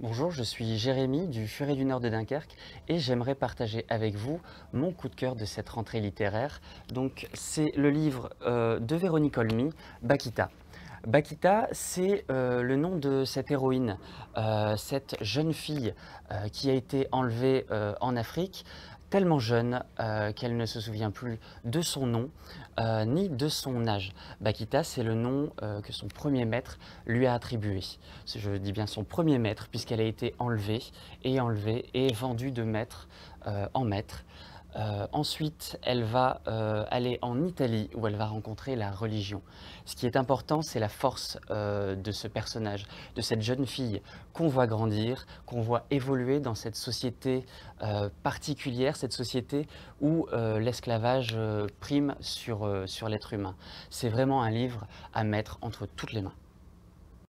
Bonjour, je suis Jérémy du Furet du Nord de Dunkerque et j'aimerais partager avec vous mon coup de cœur de cette rentrée littéraire. Donc c'est le livre euh, de Véronique Olmy, Bakita. Bakita, c'est euh, le nom de cette héroïne, euh, cette jeune fille qui a été enlevée en Afrique tellement jeune euh, qu'elle ne se souvient plus de son nom euh, ni de son âge. Bakita, c'est le nom euh, que son premier maître lui a attribué. Je dis bien son premier maître, puisqu'elle a été enlevée et enlevée et vendue de maître en maître. Euh, ensuite, elle va euh, aller en Italie où elle va rencontrer la religion. Ce qui est important, c'est la force euh, de ce personnage, de cette jeune fille qu'on voit grandir, qu'on voit évoluer dans cette société particulière, cette société où l'esclavage prime sur, sur l'être humain. C'est vraiment un livre à mettre entre toutes les mains.